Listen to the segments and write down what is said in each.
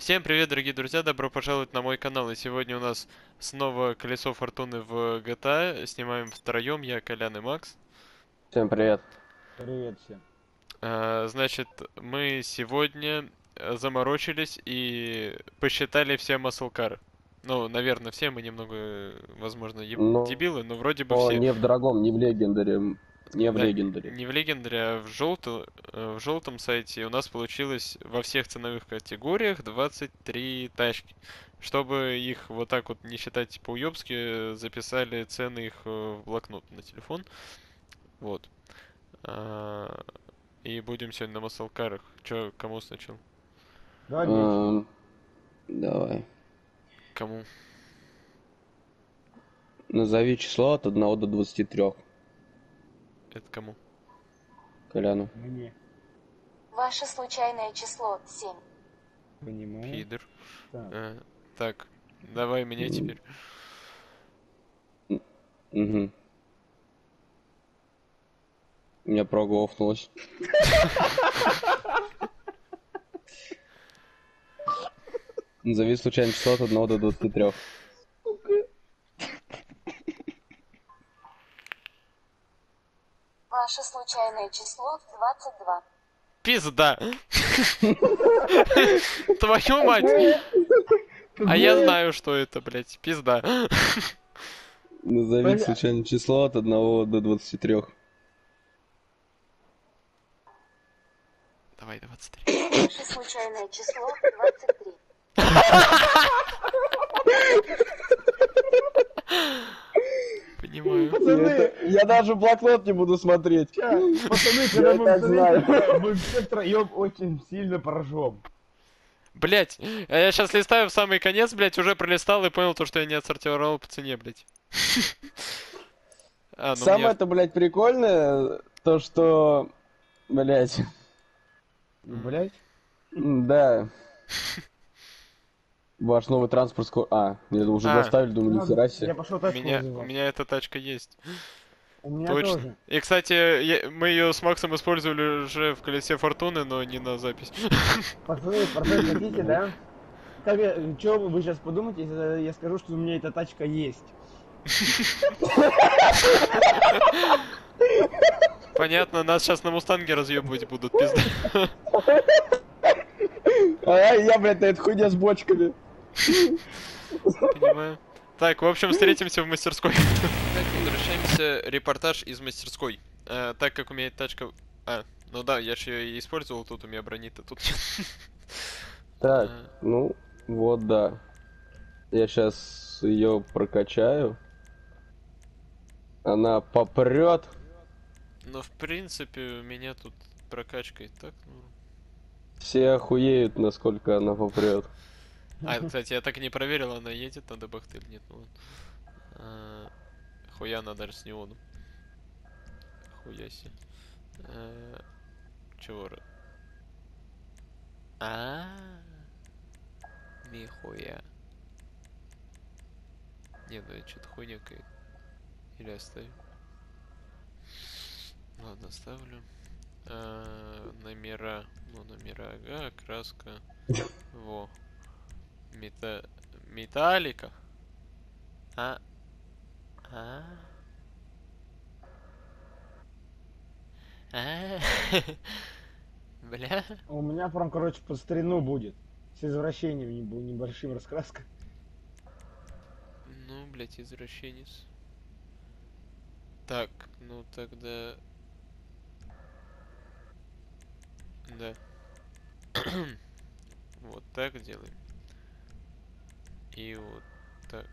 Всем привет, дорогие друзья, добро пожаловать на мой канал. И сегодня у нас снова колесо фортуны в GTA. Снимаем втроем, я, Колян и Макс. Всем привет. Привет всем. А, значит, мы сегодня заморочились и посчитали все маслкары. Ну, наверное, все мы немного, возможно, еб- Ну, дебилы, но вроде бы Но все. не в дорогом, не в легендаре. Не в Да, легендаре. Не в легендаре, а в, желто- э, в желтом сайте у нас получилось во всех ценовых категориях 23 тачки. Чтобы их вот так вот не считать по-уёбски, записали цены их э, в блокнот на телефон. Вот. А, И будем сегодня на маслкарах. Чё, кому сначала? Эм, Давай. Кому? Назови число от 1 до 23. Это кому? Коляну. Мне. Ваше случайное число 7. Понимаю. Пидор. Так. Э, Так, давай меня теперь. Угу. У меня проголфнулось. Назови случайное число от 1 до 23. Ваше случайное число 22. Пизда! Твою мать! А я знаю, что это, блядь, пизда. Назови Бля. случайное число от 1 до 23. Давай, 23. Ваше случайное число 23. Понимаю. Пацаны, Я даже блокнот не буду смотреть. пацаны, когда мы встретимся, мы все втроем очень сильно поржем. Блять, а я сейчас листаю в самый конец, блять, уже пролистал и понял то, что я не отсортировал по цене, блять. А, ну Самое-то, блядь, прикольное, то, что, блядь, Блять. да. Ваш новый транспорт скоро... А, мне уже А. доставили, думаю, нихера Я себе. пошел у тачку меня, у меня эта тачка есть. У меня Точно. тоже. И, кстати, я- мы ее с Максом использовали уже в колесе фортуны, но не на запись. Пацаны, поржать хотите, да? Как я, что вы сейчас подумаете, если я скажу, что у меня эта тачка есть? Понятно, нас сейчас на Мустанге разъебывать будут, пизда. А я, блядь, на этой хуйне с бочками. Понимаю. Так, в общем, встретимся в мастерской. Так, возвращаемся. Репортаж из мастерской. Э, так как у меня тачка... А, ну да, я же ее и использовал, тут у меня брони-то тут нет. Так, Э, ну, вот, да. Я сейчас ее прокачаю. Она попрет. Ну, в принципе, у меня тут прокачка и так, ну... Все охуеют, насколько она попрет. А, кстати, я так и не проверил, она едет на дебахт или нет, ну. А, Хуя она даже с неоном. Хуяси. А, Чего? ра- А, Нихуя. Не, ну это что-то хуйня какая Или оставим? Ладно, оставлю. А, номера. Ну, номера, ага, краска. Во. Мета... Металлика? А? А? А? Бля. У меня прям, короче, под старину будет. С извращением небо- небольшим раскраска. Ну, блядь, извращенец. Так, ну тогда... Да. вот так делаем. И вот так.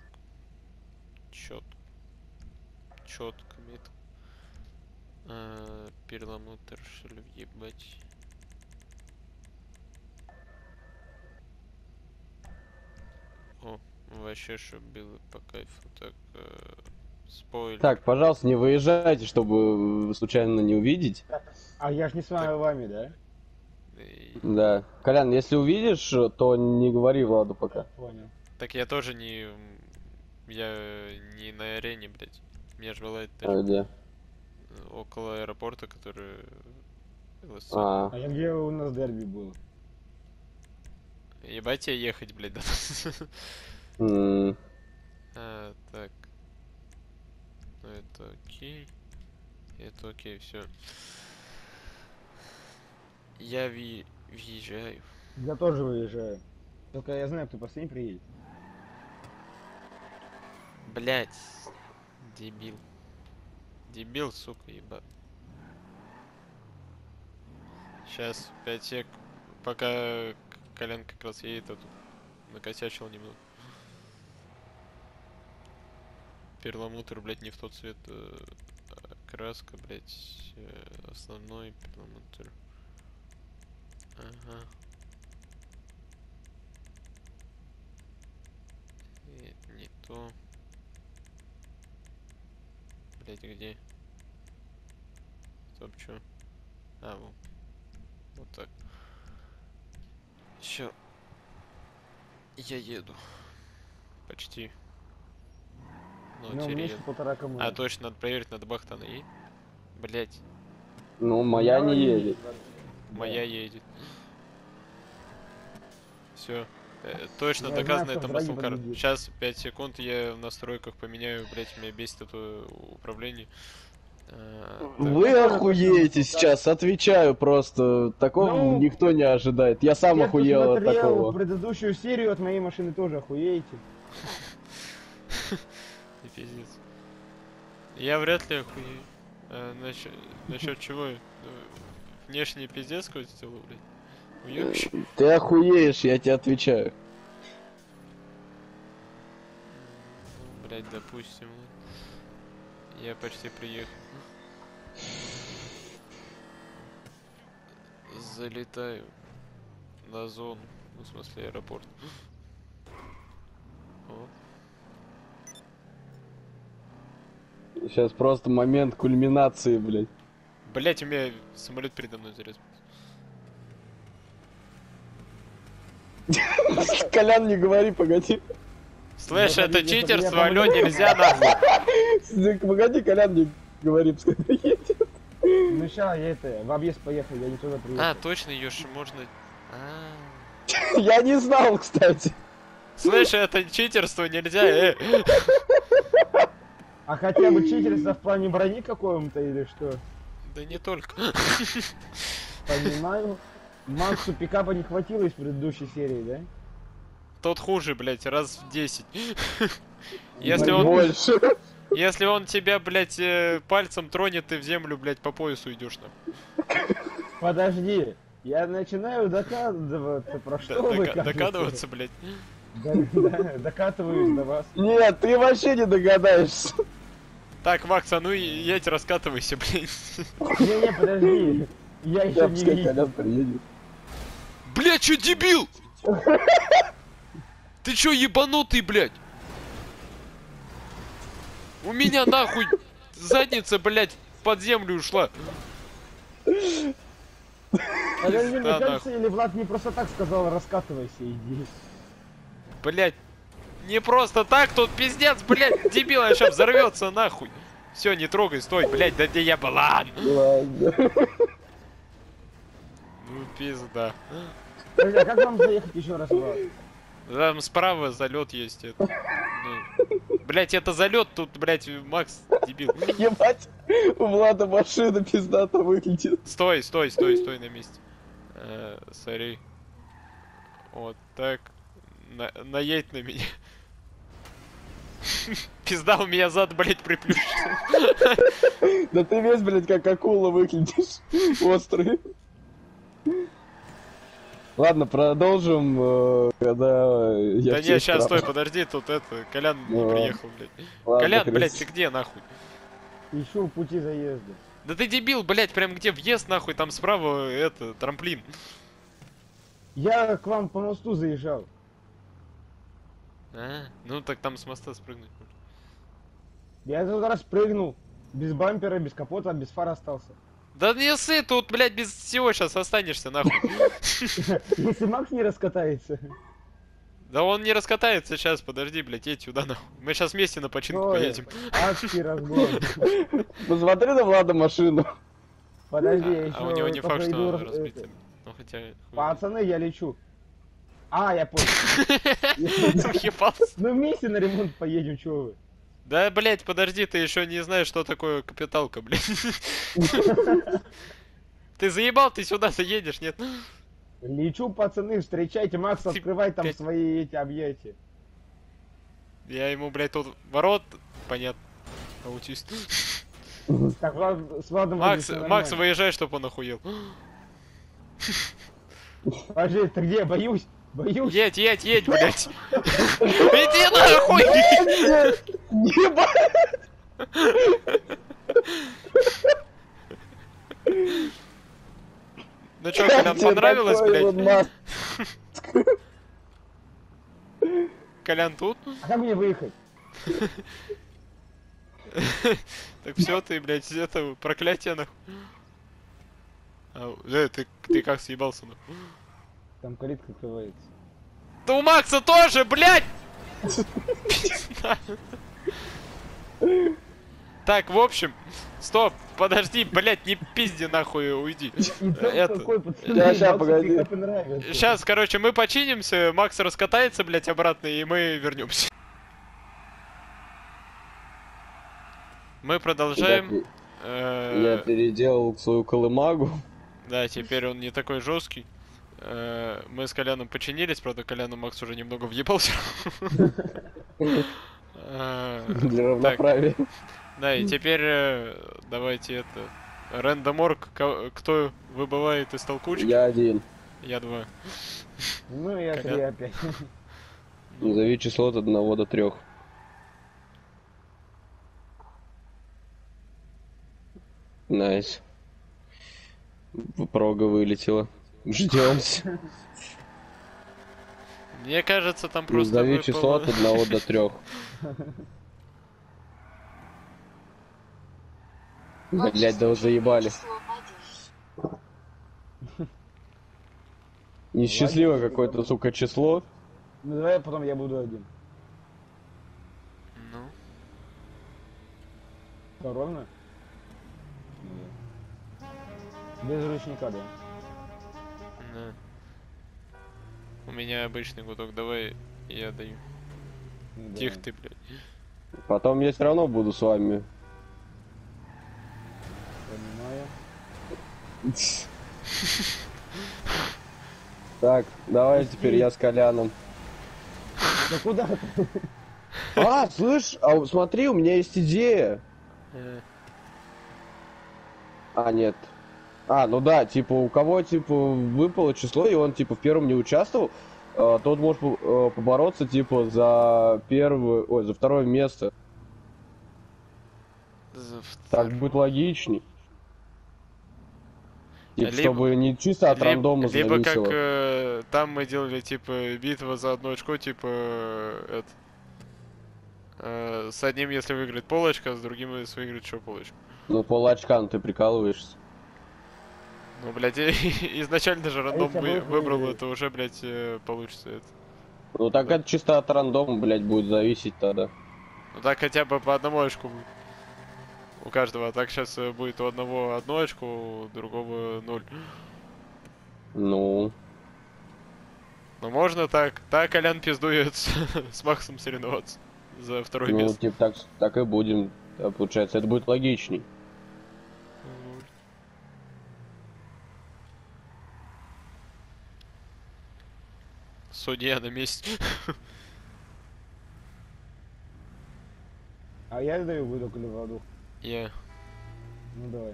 Чет. Четко метко. А, перламутр, что ли, въебать. О, вообще, что было по кайфу. Так, э, спойлер. Так, пожалуйста, не выезжайте, чтобы случайно не увидеть. А я ж не с вами, Так. вами, да? Да. Колян, если увидишь, то не говори Владу пока. Понял. Так я тоже не... Я не на арене, блядь. Меня же была А где? около аэропорта, который... ЛСЦ. А, А я где у нас дерби было? Ебать тебе ехать, блядь, да. А, так. Ну это окей. Это окей, все. Я ви... въезжаю. Я тоже выезжаю. Только я знаю, кто последний приедет. Блять. Дебил. Дебил, сука, ебать. Сейчас, 5 сек, пока К- Колян как раз едет, а тут накосячил немного. Перламутр, блять, не в тот цвет. э, краска, блять, основной перламутр. Ага. Нет, не то. Блять, где? Стоп, чё? А, вот. Вот так. Все. Я еду. Почти. Ну, Ну, теперь еду. полтора коммуны. А, точно, надо проверить, надо бахтана и. Блять, Ну, моя не едет. моя едет. Все. Точно Я знаю, доказано, это победит. Сейчас 5 секунд я в настройках поменяю, блять, меня бесит это управление. Так. Вы охуеете сейчас, отвечаю просто. Такого Ну, никто не ожидает. Я сам кто охуел от такого. предыдущую серию от моей машины тоже охуеете. И пиздец. Я вряд ли охуею. А, насчет, насчет чего? я? Ну, Внешний пиздец какой-то сделал, блядь. Уёбище. Ты охуеешь, я тебе отвечаю. Блядь, допустим. Я почти приехал. Залетаю на зону. Ну, в смысле, аэропорт. О, Сейчас просто момент кульминации, блядь. Блять, у меня самолет передо мной зарезал. Колян, не говори, погоди. Слышь, Ну, это читерство, алё, нельзя нахуй. Погоди, Колян, не говори, пускай приедет. Ну ща я это, в объезд поехал, я не туда приехал. А, точно, же можно... А. Я не знал, кстати. Слышь, это читерство, нельзя, э. А хотя бы читерство в плане брони каком-то или что? Да не только. Понимаю. Максу пикапа не хватило из предыдущей серии, да? Тот хуже, блять, раз в 10. Если он, Больше. если он тебя, блять, пальцем тронет, ты в землю, блять, по поясу идешь там. Подожди, я начинаю докатываться, про что вы? Докадываться, да, докатываюсь до вас. Нет, ты вообще не догадаешься. Так, Макс, а ну и едь, раскатывайся, блять. Не-не, подожди. Я еще Я не пускай видел. Блять, чё, дебил? Ты чё, ебанутый, блять? У меня нахуй задница, блять, под землю ушла. Подожди, мне Да, кажется, или Влад не просто так сказал, раскатывайся, иди. Блять, не просто так, тут пиздец, блять, дебил, а сейчас взорвется нахуй. Все, не трогай, стой, блять, да где я была? Ладно. Ну пизда. Подожди, а как вам заехать еще раз, Влад? Там справа залет есть это. Ну, блять, это залет, тут, блять, Макс, дебил. Ебать, у Влада машина пиздато выглядит. Стой, стой, стой, стой на месте. Э, Сори. Вот так. На- наедь на меня. Пизда, у меня зад, блять, приплющил. Да ты весь, блядь, как акула выглядишь. Острый. Ладно, продолжим, э, когда я Да не, сейчас, стой, подожди, тут это, Колян не Ну, приехал, блядь. Колян, блядь, ты где, нахуй? Ищу пути заезда. Да ты дебил, блядь, прям где въезд, нахуй, там справа, это, трамплин. Я к вам по мосту заезжал. А, ну так там с моста спрыгнуть можно. Я тут раз прыгнул. Без бампера, без капота, без фар остался. Да не ссы, тут, блядь, без всего сейчас останешься, нахуй. Если Макс не раскатается. Да он не раскатается сейчас, подожди, блядь, едь сюда, нахуй. Мы сейчас вместе на починку Ой, поедем. Адский разгон. Посмотри на Влада машину. Подожди, я А, еще а у него не факт, что это. Ну хотя... Пацаны, я лечу. А, я понял. Ну вместе на ремонт поедем, чего вы? Да, блять, подожди, ты еще не знаешь, что такое капиталка, блядь. Ты заебал, ты сюда заедешь, нет? Лечу, пацаны, встречайте, Макс, открывай там блядь. свои эти объятия. Я ему, блядь, тут ворот, понятно, аутист. Так, с Владом Макс, Макс, выезжай, чтоб он охуел. Подожди, ты где? Боюсь, боюсь. Едь, едь, едь, блядь. Иди нахуй! Ну чё, Колян, понравилось, блядь? Колян тут? А как мне выехать? Так все, ты, блядь, это проклятие нахуй. А, э, ты, ты как съебался нахуй? Там калитка открывается. Да у Макса тоже, блядь! Так, в общем, стоп, подожди, блядь, не пизди нахуй, уйди. Это- погоди. нравятся. Сейчас, короче, мы починимся, Макс раскатается, блядь, обратно, и мы вернемся. Мы продолжаем. Э, Я переделал свою колымагу. Да, теперь он не такой жесткий. Э, Мы с Коляном починились, правда, Коляну Макс уже немного въебался. Э, Для равноправия. Да, и теперь э, давайте это... Рэндоморг, кто выбывает из толкучки? Я один. Я два. Ну я три опять. Назови число от одного до трех. Nice. Прога вылетела. Ждемся. Мне кажется, там просто... Назови число от одного до трех. Блять, да вы заебали. Несчастливое какое-то, сука, число. Ну давай потом я буду один. Ну, Что, ровно? Без ручника, да. Да. У меня обычный гудок, давай я даю. Да. Тихо ты, блядь. Потом я все равно буду с вами. Понимаю. Так, давай теперь я с Коляном. Да куда? А, слышь, а смотри, у меня есть идея. Э, А, нет. А, ну да, типа, у кого, типа, выпало число, и он, типа, в первом не участвовал, э, тот может э, побороться, типа, за первое, ой, за второе место. за Так втор- будет логичней. Типа, Либо- чтобы не чисто от Либо- рандома Либо как зависело. э, там мы делали, типа, битва за одно очко, типа, э, это... э, с одним, если выиграет полочка, с другим, если выиграет еще полочку. Ну, пол очка, ну ты прикалываешься. Ну, блядь, изначально же рандом если вы- выбрал, это уже, блядь, э, получится это. Ну, так это чисто от рандома, блядь, будет зависеть тогда. Ну так хотя бы по одному очку. У каждого. А так сейчас будет у одного одно очко, у другого ноль. Ну, Но можно так. Так Колян пиздует с, Максом соревноваться за второе ну, место. типа, так, так и будем. Да, Получается, это будет логичней. Судья на месте. А я даю выдох или воду. Я. Ну давай.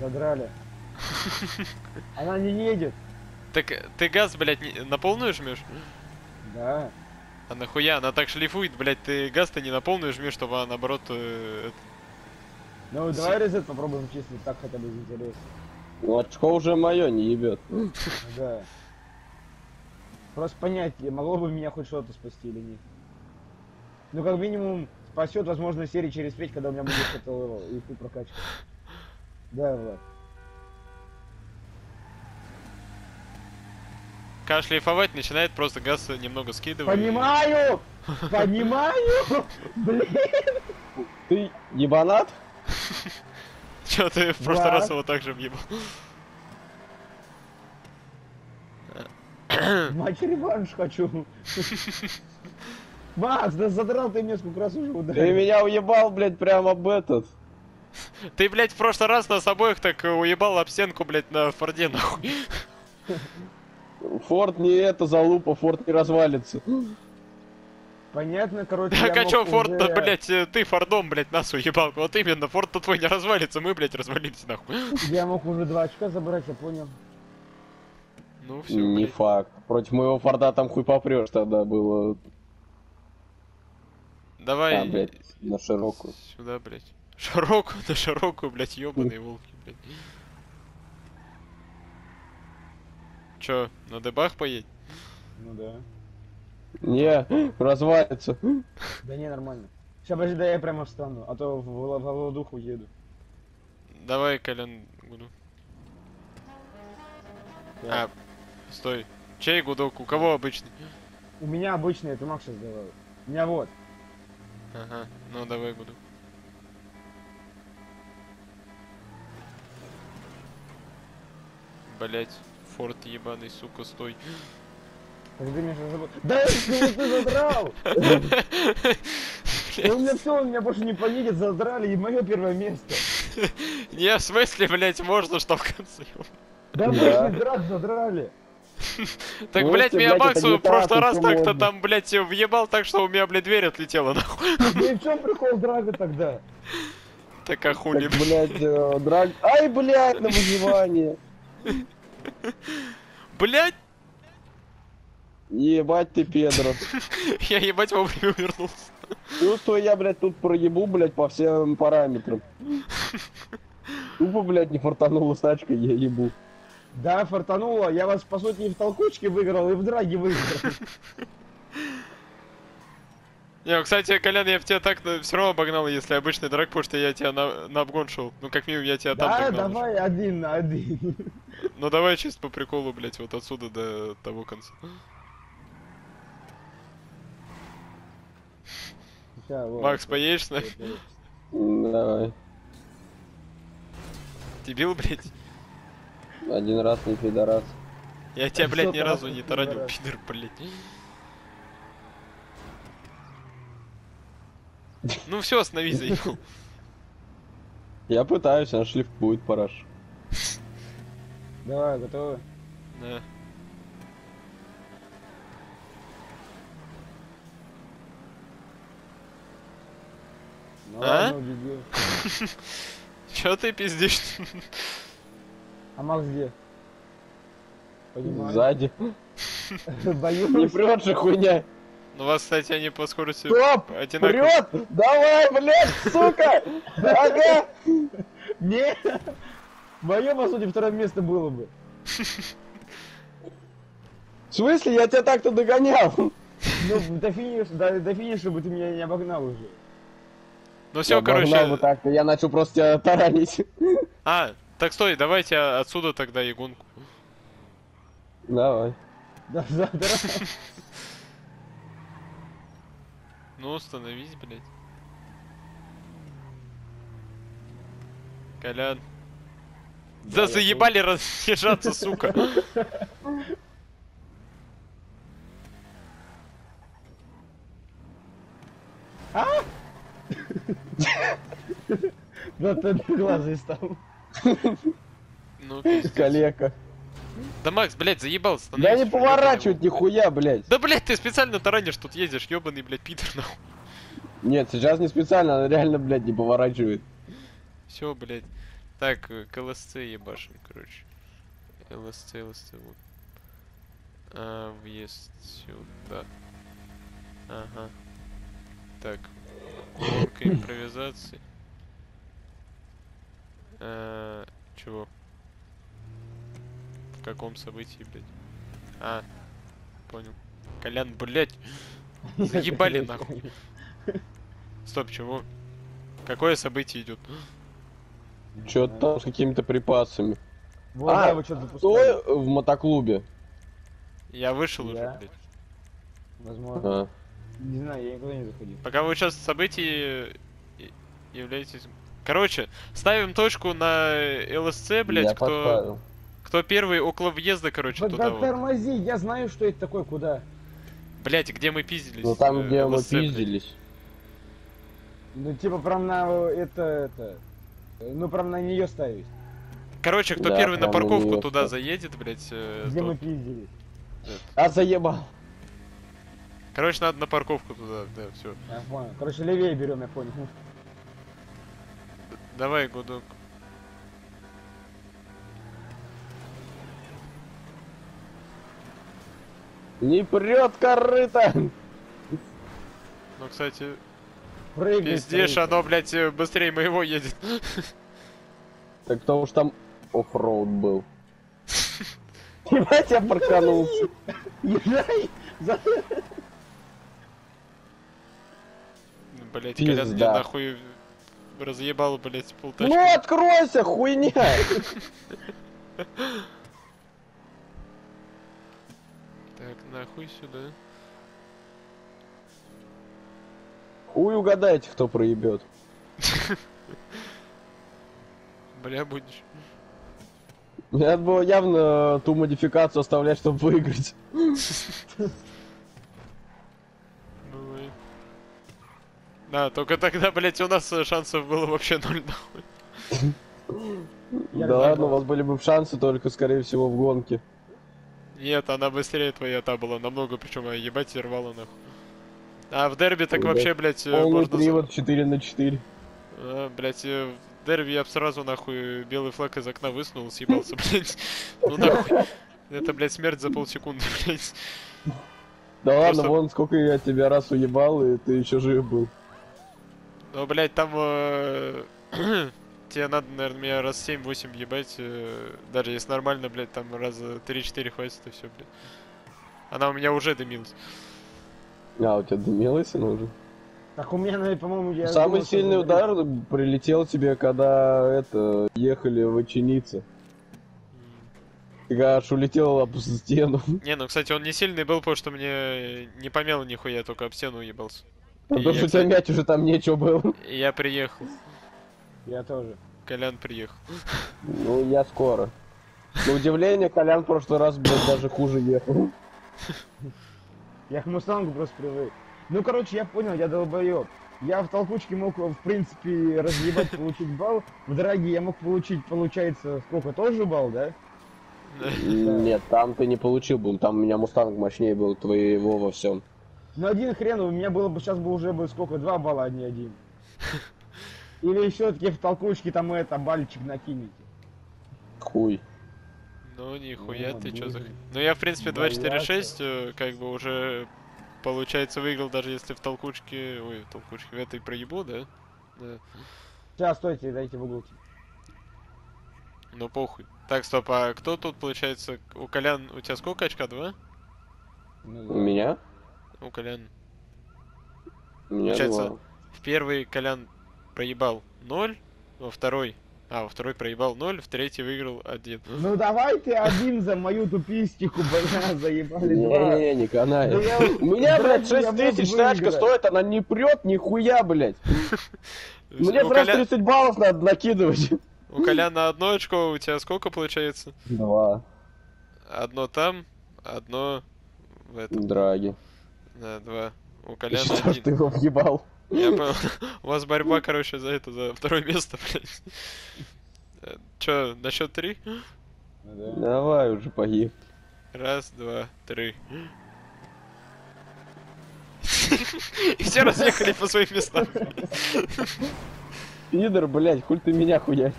Задрали. Она не едет. Так ты газ, блядь, не- на полную жмешь? Да. А нахуя? Она так шлифует, блядь, ты газ-то не на полную жмешь, чтобы она, наоборот, э, это- Ну давай резет попробуем числить, так хотя бы из интереса. Ну, очко уже мое, не ебет. Да. Просто понять, могло бы меня хоть что-то спасти или нет. Ну как минимум спасет, возможно, серии через 5, когда у меня будет это и ты прокачка. Да, Влад. Как шлифовать начинает просто газ немного скидывать. Понимаю! Понимаю! Блин! Ты ебанат? Че ты в прошлый раз его так же въебал? Мать реванш хочу. Макс, да задрал ты мне сколько раз уже Ты ударил. меня уебал, блядь, прям об этот. Ты, блядь, в прошлый раз нас обоих так уебал об стенку, блядь, на Форде, нахуй. Форт не это залупа, форт не развалится. Понятно, короче, Так я а чё, Форд, уже- блядь, э, ты Фордом, блядь, нас уебал. Вот именно, Форд-то твой не развалится, мы, блядь, развалились, нахуй. Я мог уже два очка забрать, я понял. Ну все, Не блядь. факт. Против моего форда там хуй попрешь тогда было. Давай А, блядь, на широкую. сюда, блядь. Широкую, на широкую, блядь, ёбаные волки, блядь. Чё, на дебах поедь? Ну да. Не, развалится. Да не, нормально. Сейчас, подожди, да я прямо встану, а то в, в, в еду. Давай, Колян, гуду. А, стой. Чей гудок? У кого обычный? У меня обычный, это Макс сейчас давал. У меня вот. Ага, ну давай гуду. Блять, форт ебаный, сука, стой. Так ты меня сейчас забыл. Да ну ты задрал! Да у меня все, он меня больше не поедет, задрали, и мое первое место. Не, в смысле, блять, можно, что в конце? Да Да. больше драк задрали. Так, Ну, блять, меня блядь, это Макс не в прошлый раз то так-то там, блять, въебал так, что у меня, блядь, дверь отлетела, нахуй. Да и в чем прикол драга тогда? Так а хули, Так, блядь, э, драг... Ай, блядь, на выживание. Блять, Ебать ты, педро. я ебать вовремя вернулся. Чувствую, я, блядь, тут проебу, блядь, по всем параметрам. Тупо, блядь, не фартанула с тачкой, я ебу. Да, фартануло, я вас, по сути, и в толкучке выиграл, и в драге выиграл. Не, ну, кстати, Колян, я в тебя так все равно обогнал, если обычный драк, потому что я тебя на, на обгон шел. Ну, как минимум, я тебя там Да, догнал. давай один на один. Ну, давай чисто по приколу, блять, вот отсюда до того конца. Вот. Макс, поедешь с нами? М, Давай. Дебил, блять? Один раз не пидорас. Я тебя, блядь, ни разу раз не ты таранил, пидор, блядь. Ну все, остановись, заебал. Я пытаюсь, а шлифует параш. Давай, готовы? Да. А? ладно, убедил. Чё ты пиздишь? А Макс где? Понимаю. Сзади. Боюсь. Не прет же хуйня. Ну вас, кстати, они по скорости Стоп! одинаковые. Прет! Давай, блядь, сука! Ага! Не! Мое, по сути, второе место было бы. В смысле, я тебя так-то догонял? Ну, до финиша, до, до финиша бы ты меня не обогнал уже. Ну все, Я короче. так-то, я начал просто тебя таранить. А, так стой, давайте отсюда тогда ягунку. Давай. Да, завтра. Ну, становись, блядь. Колян. Да, я заебали разъезжаться, сука. Да ты глазы стал. Ну. Калека. Да, Макс, блядь, заебал, Да становись. не поворачивать нихуя, блядь. Да, блядь, ты специально таранишь, тут ездишь, ёбаный, блядь, питер, нахуй. Нет, сейчас не специально, она реально, блядь, не поворачивает. Все, блядь. Так, э, к ЛСЦ ебашим, короче. ЛСЦ, ЛСЦ, вот. А, въезд сюда. Ага. Так. Горка импровизации. А, чего? В каком событии, блядь? А, понял. Колян, блядь. Заебали нахуй. Стоп, чего? Какое событие идет? Чё-то там с какими-то припасами. Вот, А, да, вы запускали. в мотоклубе? Я вышел уже, Я? блядь. Возможно. А. Не знаю, я никуда не заходил. Пока вы сейчас событий и- являетесь... Короче, ставим точку на ЛСЦ, блядь, я кто, поставил. кто первый около въезда, короче, Да, туда да вот. тормози, я знаю, что это такое, куда. Блять, где мы пиздились? Ну там, э, где мы блядь. пиздились. Ну, типа, прям на это, это... Ну, прям на нее ставить. Короче, кто Да, первый на парковку туда ставь. заедет, блять, э, Где тот- мы пиздились. А заебал. Короче, надо на парковку туда, да, все. Я понял. Короче, левее берем, я понял. Давай, гудок. Не прет корыто! Ну, кстати, Прыгай. пиздишь, оно, блять, э, быстрее моего едет. Так то уж там оффроуд был. Ебать, я парканулся. Езжай! За- Блять. Колян мне нахуй разъебал, блять, полтачки. Ну откройся, хуйня! Так, нахуй сюда. Хуй угадайте, кто проебет. Бля, будешь. Надо было явно ту модификацию оставлять, чтобы выиграть. Давай. Да, только тогда, блять, у нас э, шансов было вообще ноль, нахуй. Да ладно, у вас были бы шансы только, скорее всего, в гонке. Нет, она быстрее твоя та была намного, причем я ебать и рвала нахуй. А в дерби так Ой, вообще, блять, Полный можно... за- привод 4 на 4. А, э, в дерби я бы сразу нахуй белый флаг из окна высунул, съебался, блять. Ну нахуй. Это, блять, смерть за полсекунды, блять. Да ладно, вон сколько я тебя раз уебал, и ты еще жив был. Ну, блять, там... э, Тебе надо, наверное, меня раз 7-8 ебать, э, даже если нормально, блять, там раза 3-4 хватит, и все, блядь. Она у меня уже дымилась. А, у тебя дымилось она уже? Так у меня, наверное, по-моему, я... Самый думал, сильный удар прилетел тебе, когда это ехали в Оченице. Ты аж улетел об стену. Не, ну, кстати, он не сильный был, потому что мне не помел нихуя, только об стену уебался. Потому Я, что у тебя мяч уже там нечего было. И я приехал. Я тоже. Колян приехал. Ну, я скоро. На удивление, Колян в прошлый раз, блядь, даже хуже ехал. Я к Мустангу просто привык. Ну, короче, я понял, я долбоёб. Я в толкучке мог, в принципе, разъебать, получить балл. В драге я мог получить, получается, сколько, тоже балл, да? Нет, там ты не получил бы, там у меня Мустанг мощнее был твоего во всем. Ну, один хрен, у меня было бы сейчас бы уже бы сколько, два балла, а не один. Или еще таки в толкучке там это, бальчик накинете. Хуй. Ну, нихуя Ну, ты чё за... Ну, я, в принципе, Боялся. 2-4-6, э, как бы уже, получается, выиграл, даже если в толкучке... Ой, в толкучке в этой проебу, да? Да. Сейчас, стойте, дайте в угол. Ну, похуй. Так, стоп, а кто тут, получается, у Колян... У тебя сколько очка? Два? Ну, У меня? У Колян... Получается, два. В первый Колян проебал 0, во второй... А, во второй проебал 0, в третий выиграл 1. Ну давайте один за мою тупистику, бля, заебали два. Не-не-не, не канай. Я- У меня, блядь, Да я 6 мог тысяч тачка стоит, она не прет нихуя, блядь. Мне Коля- 30 баллов надо накидывать. у Коляна одно очко, у тебя сколько получается? Два. Одно там, одно в этом. Драги. Да, два. У Коляна что ж один. ты его въебал? Я понял. У вас борьба, короче, за это, за второе место, блядь. Э, Чё, на счет три? Да. Давай уже погиб. Раз, два, три. И все разъехали по своим местам. Пидор, блядь, хуль ты меня хуячишь.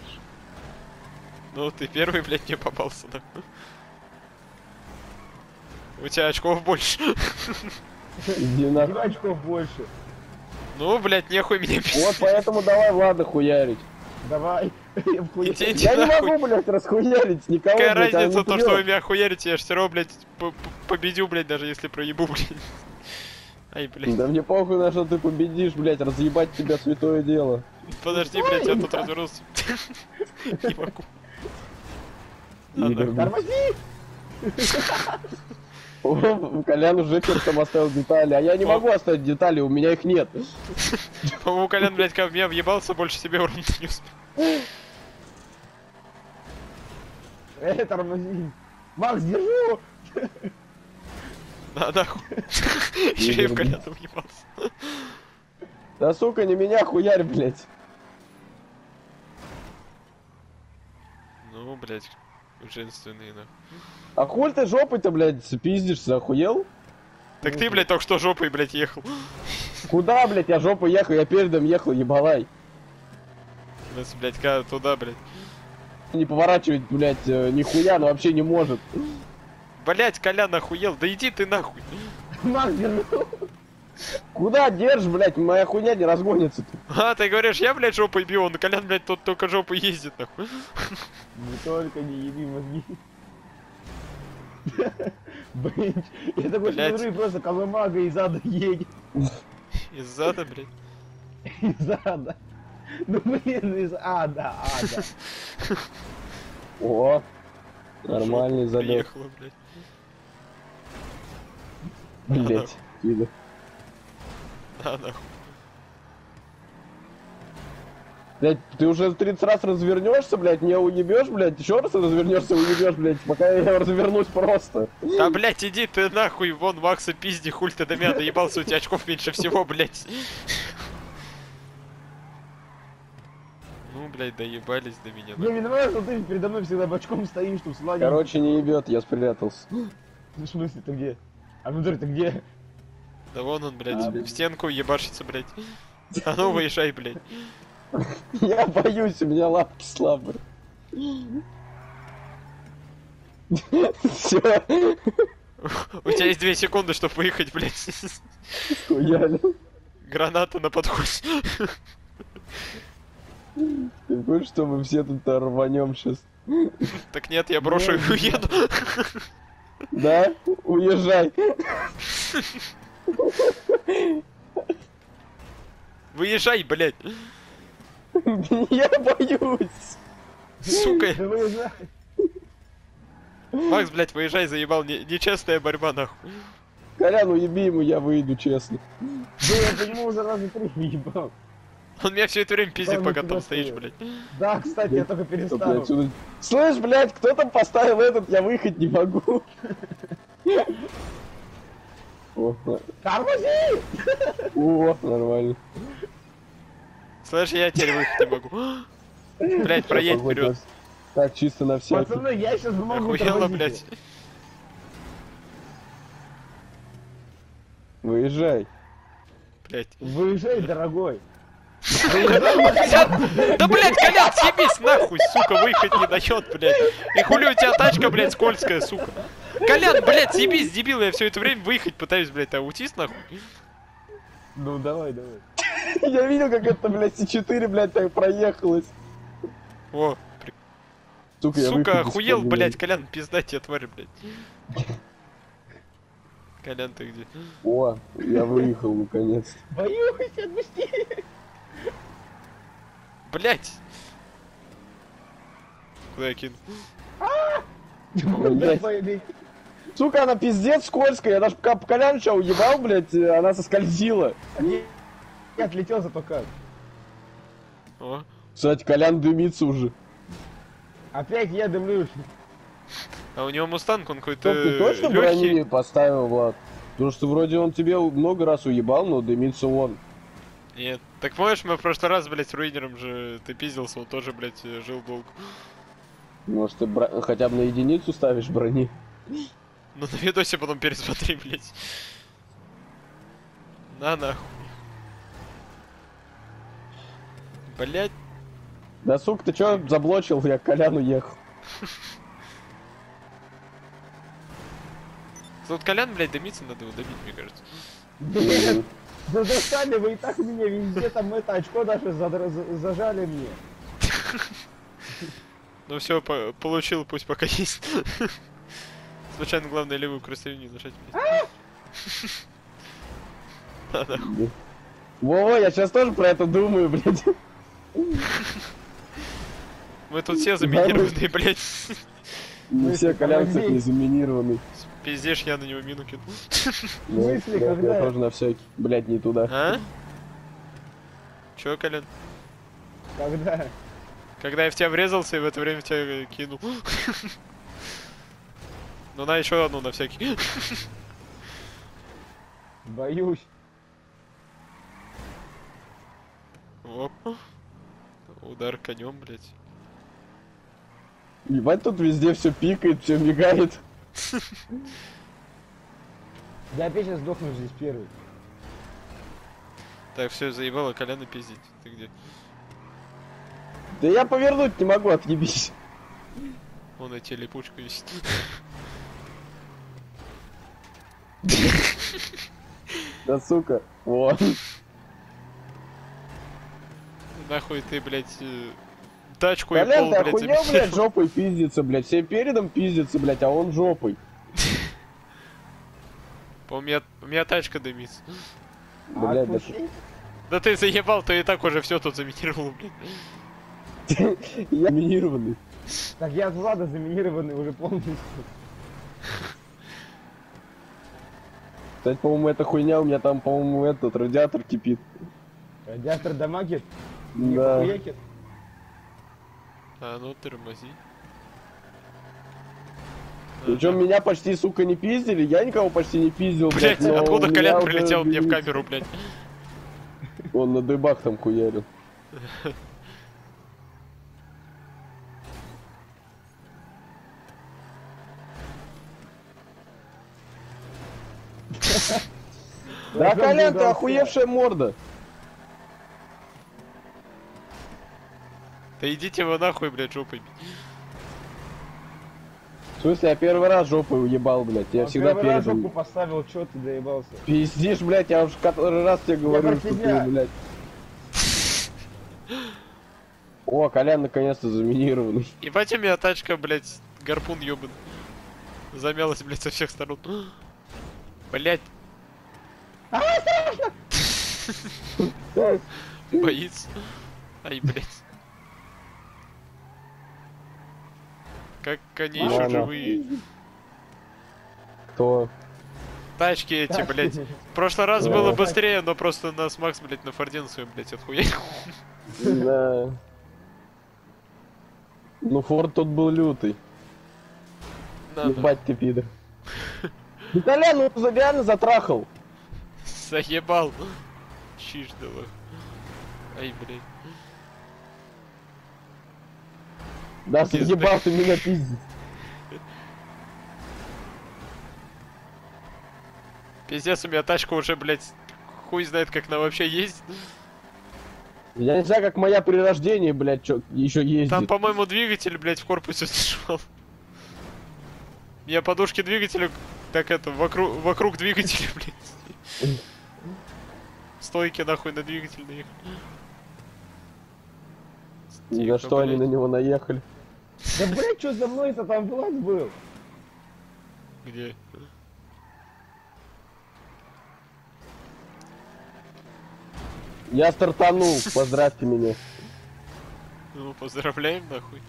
Ну, ты первый, блядь, не попался, да? У тебя очков больше. Иди. Один очков больше. Ну, блядь, нехуй меня Вот пиздить. поэтому давай Влада хуярить. Давай. Иди, иди Я не нахуй. могу, блядь, расхуярить никого, Какая блядь, она разница, не то, что вы меня хуярите, я ж все равно, блядь, по- по- победю, блядь, даже если проебу, блядь. Ай, блядь. Да мне похуй на что ты победишь, блядь, разъебать тебя святое дело. Подожди, блядь, я тут развернулся. Не могу. Тормози! Колян уже перцем оставил детали, а я не могу оставить детали, у меня их нет. По-моему, Колян, блядь, в меня въебался, больше себе урон не успел. Эй, тормози. Макс, держу! На нахуй. Еще и в коляну въебался. Да сука, не меня хуярь, блядь. Ну, блядь, женственные, нахуй. А хуй ты жопой-то, блядь, пиздишься, охуел? Так ты, блядь, только что жопой, блядь, ехал. Куда, блядь, я жопу ехал, я передом ехал, ебалай. Нас, блядь, когда туда, блядь. Не поворачивать, блядь, э, нихуя, ну вообще не может. Блядь, Колян охуел, да иди ты нахуй. Держу! Куда держишь, блядь, моя хуйня не разгонится тут. А, ты говоришь, я, блядь, жопой бью, он Колян, блядь, тот только жопой ездит, нахуй. Не только не еби мозги. Блин, я такой смотрю, просто колымага из ада едет. Из зада, блядь. Из ада. Ну блин, из ада, ада. О, нормальный задок, Приехала, блядь. блядь. Кида. На, нахуй. Блядь, ты уже 30 раз развернешься, блядь, не уебешь, блядь, еще раз развернешься, уебешь, блядь, пока я развернусь просто. Да, блядь, иди ты нахуй, вон Макса пизди, хуль ты до меня доебался, у тебя очков меньше всего, блядь. Ну, блядь, доебались до меня. Мне не нравится, что ты передо мной всегда бочком стоишь, тут славишь. Короче, не ебет, я спрятался. В смысле, ты где? А внутрь ты где? Да вон он, блядь, А, в стенку ебашится, блядь. А ну выезжай, блядь. Я боюсь, у меня лапки слабые. Все, У тебя есть две секунды, чтобы выехать, блядь. хуяли. Граната на подходе. Ты хочешь, что мы все тут рванем сейчас? Так нет, я брошу и уеду. Да? Уезжай. Выезжай, блядь. Я боюсь. Сука. Выезжай. Макс, блядь, выезжай, заебал. Не- Нечестная борьба, нахуй. Колян, уеби ему, я выйду, честно. Да я по нему уже раза три въебал. Он меня все это время пиздит, пока там стоишь, блядь. Да, кстати, я только отсюда- Слышь, блядь, кто там поставил этот, я выехать не могу. О, Тормози! о, нормально. Слышь, я теперь выехать не могу. Блядь, проедь вперед. Так, чисто на всякий. Пацаны, я сейчас могу Охуела, тормозить. блядь. Выезжай. Блядь. Выезжай, дорогой. Да, блядь, Колян, съебись нахуй, сука, выехать не дает, блядь. И хули у тебя тачка, блядь, скользкая, сука. Колян, блядь, съебись, дебил, я все это время выехать пытаюсь, блядь, а аутист, нахуй. Ну, давай, давай. Я видел, как это, блядь, С4, блядь, так проехалось. О, при- Сука, я сука, охуел, блядь, Колян, пизда тебе, тварь, блядь. Колян, ты где? О, я выехал, наконец. Боюсь, отпусти. Блядь. Куда я кину? Блядь. Сука, она пиздец скользкая. Я даже пока Колян сейчас уебал, блядь, она соскользила. Я отлетел зато как. О, Кстати, Колян дымится уже. Опять я дымлюсь. а у него мустанг, он какой-то ты точно брони поставил, Влад? Потому что вроде он тебе много раз уебал, но дымится он. Нет. Так помнишь, мы в прошлый раз, блядь, с руинером же ты пиздился, он тоже, блядь, жил долго. Может, ты бро- хотя бы на единицу ставишь брони? Ну на видосе потом пересмотри, блядь. На нахуй. Блядь. Да, сука, ты чё заблочил? Я к Коляну ехал. Тут Колян, блядь, дымится, надо его добить, мне кажется. Нет. Да достали вы и так меня везде, там это очко даже зажали мне. Ну все, получил, пусть пока есть. Случайно, главное, левую красивую не нажать. Во-во, я сейчас тоже про это думаю, блядь. Мы тут все заминированные, блядь. Не все Колян, кстати, не помоги. заминированный. Пиздешь, я на него мину кину. Ну, когда? Я тоже на всякий. Блядь, не туда. А? Чё, Колян? Когда? Когда я в тебя врезался и в это время в тебя кинул. Ну на еще одну на всякий. Боюсь. Оп. Удар конем, блять. Ебать, тут везде все пикает, все мигает. Я опять сейчас сдохну здесь первый. Так, все, заебало Коляна пиздить. Ты где? Да я повернуть не могу, отъебись. Он тебе липучку висит. Да сука. Вот. Нахуй ты, блядь, э, тачку и Колян, пол, ты блядь, охуел, блядь, жопой пиздится, блядь. Все передом пиздится, блядь, а он жопой. У меня, у меня тачка дымится. Да, блядь, да. Да ты заебал, ты и так уже все тут заминировал, блядь. Я минированный. Так я от Влада заминированный уже полностью. Кстати, по-моему, эта хуйня, у меня там, по-моему, этот радиатор кипит. Радиатор дамагит. Да. Нихуякит. А ну тормози. Причем меня почти, сука, не пиздили, я никого почти не пиздил, блядь, Блять, но откуда Колян уже прилетел мне в камеру, блядь? Он на дебах там хуярил. Да, Колян, ты охуевшая морда. Да идите вы нахуй, блядь, жопой. В смысле, я первый раз жопой уебал, блядь. Я Он всегда первый раз жопу поставил, чё ты доебался? Пиздишь, блядь, я уже который раз тебе говорю, про что ты, блядь. О, Колян наконец-то заминированный. Ебать у меня тачка, блядь, гарпун ёбан. Замялась, блядь, со всех сторон. Блядь, боится. Ай, блядь. Как они еще Ладно. живые. Кто? Тачки эти, Так. блядь. В прошлый раз Да. было быстрее, но просто нас Макс, блядь, на Фордин своем, блядь, отхуярил. Да. Ну, Форд тут был лютый. Надо. Ебать ты, пидор. Ну, Колян, ну за- реально затрахал. Заебал. Чиж давай. Ай, блядь. Да, Пизда. заебал ты меня пиздить. Пиздец, у меня тачка уже, блядь, хуй знает, как она вообще ездит. Я не знаю, как моя при рождении, блядь, чё, еще ездит. Там, по-моему, двигатель, блядь, в корпусе зашел. Я подушки двигателя, так это, вокруг, вокруг двигателя, блядь. Стойки нахуй на двигатель наехали. Ни Тихо, за что они на блядь. него наехали. Да блядь, что за мной-то там Влад был? Где? Я стартанул, поздравьте меня. Ну, поздравляем, нахуй.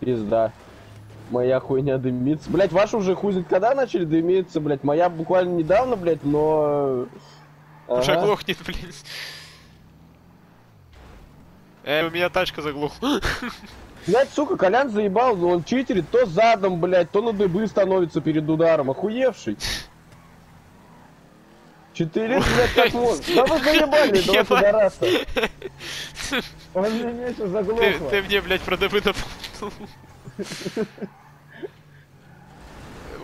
Пизда. Моя хуйня дымится. Блять, ваши уже хуй когда начали дымиться, блять. Моя буквально недавно, блять, но... Уже Ага. глохнет, блядь. Э, у меня тачка заглохла. Блять, сука, Колян заебал, но он читерит то задом, блять, то на дыбы становится перед ударом. Охуевший. Четыре, блять, как можно. Да вы заебали, Ебать. пидораса. Он меня сейчас Ты, заглохло. ты мне, блядь, про ДБ напомнил.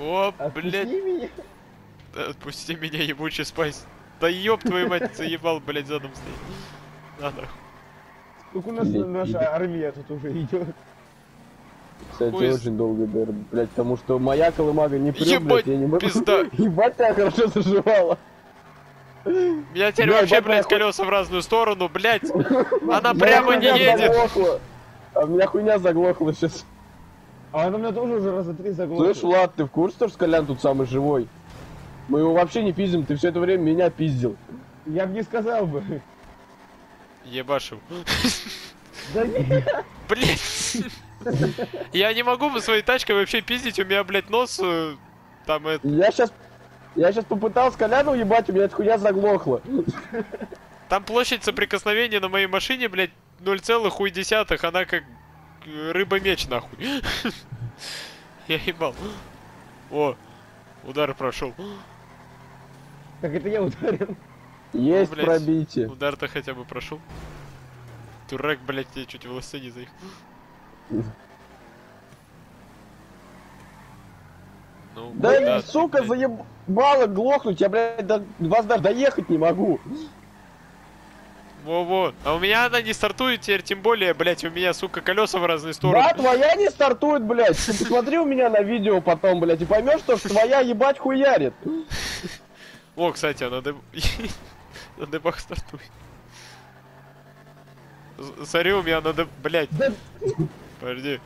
О, Отпусти блядь, отпусти меня, ебучий спайс. Да ёб твою мать, заебал, блядь, задом стоит. На нахуй. Только у нас Блядь, наша пидор. армия тут уже идет. Кстати, Хуй очень долго дыр, блять, потому что моя колымага не прет, Ебать, блять, я не могу. пизда. Ебать, тебя хорошо заживала. Меня теперь Бля, вообще, блядь, колеса в разную сторону, блядь. Она прямо не едет. заглохла. А у меня хуйня заглохла сейчас. А у меня тоже уже раза три заглохла. Слышь, Влад, ты в курсе, что Колян тут самый живой? Мы его вообще не пиздим, ты все это время меня пиздил. Я бы не сказал бы. Ебашил. Да нет. Блядь. Я не могу бы своей тачкой вообще пиздить, у меня, блядь, нос э, там это... Я сейчас... Я сейчас попытался Коляну ебать, у меня эта хуйня заглохла. Там площадь соприкосновения на моей машине, блядь, 0,1, она как рыба-меч, нахуй. Я ебал. О, удар прошел. Так это я ударил. Есть блядь. пробитие. Удар-то хотя бы прошел. Дурак, блядь, я чуть в волосы не заехал. Ну, Да, да, сука, блядь. заебало глохнуть, я, блядь, до вас даже доехать не могу. Во-во. А у меня она не стартует теперь, тем более, блядь, у меня, сука, колеса в разные стороны. Да, твоя не стартует, блядь. Ты посмотри у меня на видео потом, блядь, и поймешь, что твоя ебать хуярит. О, кстати, она деб... на дебах стартует. Смотри, у меня надо, блядь, Да подожди.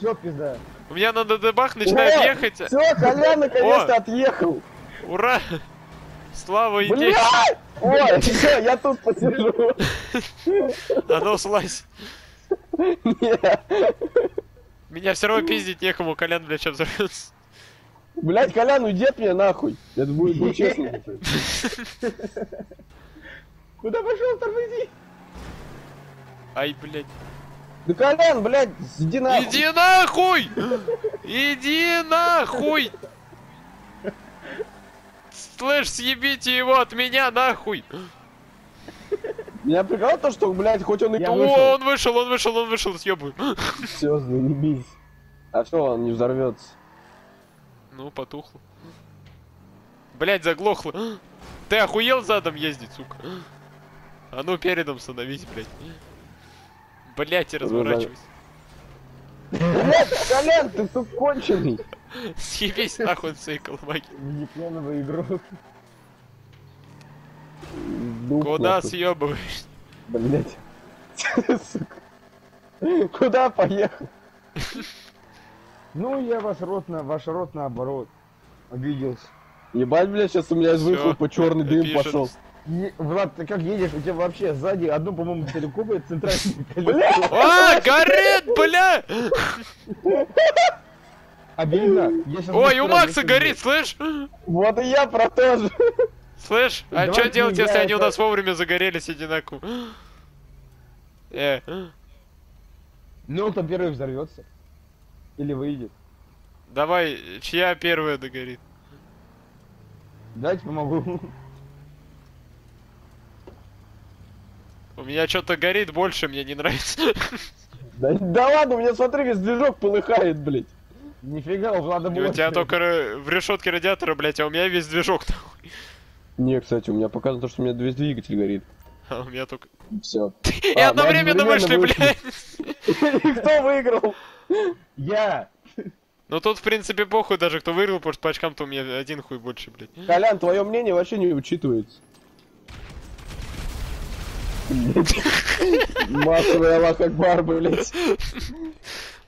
чё пизда? У меня надо дебах начинает ехать. Все, Колян наконец-то отъехал. Ура! Слава иди! Ой, все, я тут посижу. А ну слазь! Меня все равно пиздить некому, Колян, блядь, сейчас взорвется. Блядь, Колян, уйди от меня нахуй. Это будет, будет честно. Куда пошел, тормози? Ай, блядь. Да, Колян, блядь, иди нахуй. Иди нахуй! Иди нахуй! Слышь, съебите его от меня нахуй! Меня прикололо то, что, блядь, хоть он и О, вышел. он вышел, он вышел, он вышел, съебываем. Все, заебись. А что, он не взорвется? Ну, потухло. Блять, заглохло. Ты охуел задом ездить, сука? А ну передом становись, блядь. Блять, и разворачивайся. Блядь, Колян, ты сука конченый. Съебись нахуй от своей колымаги. Дипломовый игрок. Куда съебываешь? Блядь. Сука. Куда поехал? Ну, я ваш рот на ваш рот наоборот. Обиделся. Ебать, блядь, сейчас у меня из выхлопа черный дым пишет. пошел. Е- Влад, ты как едешь? У тебя вообще сзади одно, по-моему, будет центральное колесо. А, горит, бля! Обидно. Ой, у Макса горит, слышь? Вот и я про то же. Слышь? А что делать, если они у нас вовремя загорелись одинаково? Э, Ну, кто первый взорвется. Или выйдет. давай, чья первая догорит? Дайте помогу. У меня что-то горит больше, мне не нравится. Да, да ладно, у меня смотри, весь движок полыхает, блядь. Нифига, у Влада У больше. тебя только в решетке радиатора, блять, а у меня весь движок нахуй. Не, кстати, у меня показано то, что у меня весь двигатель горит. А у меня только... Все. И А, одновременно вышли, блядь! Кто выиграл? Я! Ну тут, в принципе, похуй даже, кто выиграл, потому что по очкам-то у меня один хуй больше, блядь. Колян, твое мнение вообще не учитывается. Массовый Аллах Акбар, блядь.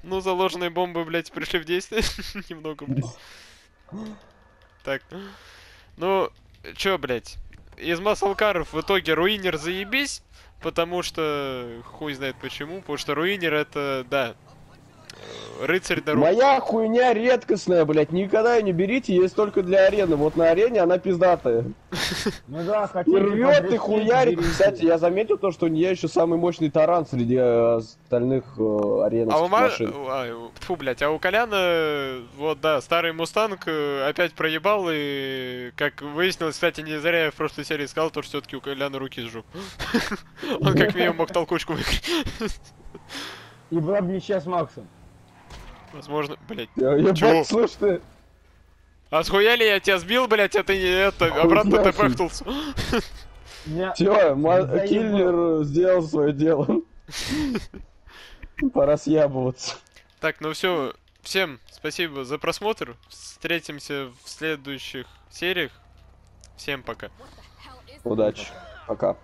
Ну, заложенные бомбы, блядь, пришли в действие. Немного, блядь. Так. Ну, чё, блядь. Из маслкаров в итоге руинер заебись, потому что... Хуй знает почему, потому что руинер это, да, рыцарь дорог. Моя хуйня редкостная, блядь. Никогда ее не берите, есть только для арены. Вот на арене она пиздатая. Ну да, И хотите рвет и хуярит. Кстати, я заметил то, что у нее еще самый мощный таран среди э, остальных э, арен А у Ма... машин. а, у- Тьфу, блядь, а у Коляна, э, вот, да, старый Мустанг э, опять проебал, и, как выяснилось, кстати, не зря я в прошлой серии сказал, то, что все-таки у Коляна руки сжег. Он как минимум мог толкучку выиграть. И была бы ничья с Максом. Возможно, блядь. Я, я Чего? блядь, слышь ты, А схуяли я тебя сбил, блядь, а ты не это, обратно нахуй. тпхнулся. Меня... Чё, ма- Заебал. киллер сделал свое дело. Пора съябываться. Так, ну все, всем спасибо за просмотр. Встретимся в следующих сериях. Всем пока. Удачи. Пока.